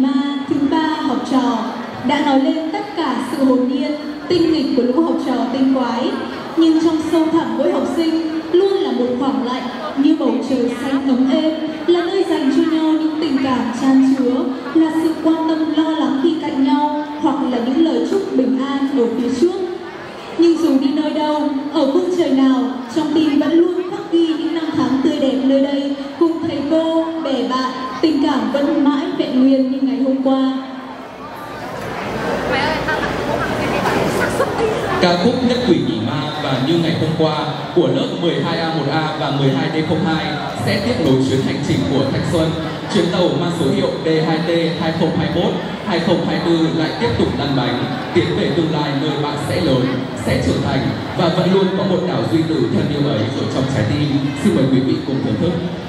Ma thứ ba học trò đã nói lên tất cả sự hồn nhiên, tinh nghịch của lũ học trò tinh quái. Nhưng trong sâu thẳm mỗi học sinh luôn là một khoảng lạnh như bầu trời xanh ấm êm, là nơi dành cho nhau những tình cảm chan chứa, tình vẫn mãi vẹn nguyên như ngày hôm qua. Ca khúc Nhất quỷ nhỉ ma và Như ngày hôm qua của lớp 12A1A và 12D02 sẽ tiếp nối chuyến hành trình của Thanh Xuân. Chuyến tàu mang số hiệu D2T 2021 2024 lại tiếp tục lăn bánh, tiến về tương lai nơi bạn sẽ lớn, sẽ trưởng thành và vẫn luôn có một đảo duy tử thân yêu ấy ở trong trái tim. Xin mời quý vị cùng thưởng thức.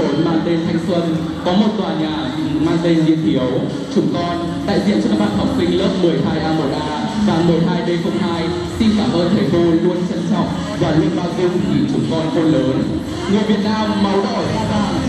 trốn mang tên thanh xuân. Có một tòa nhà mang tên niên thiếu chúng con, đại diện cho các bạn học sinh lớp 12A1A và 12B02 xin cảm ơn thầy cô luôn trân trọng và luôn bao dung vì chúng con khôn lớn. Người Việt Nam máu đỏ da vàng.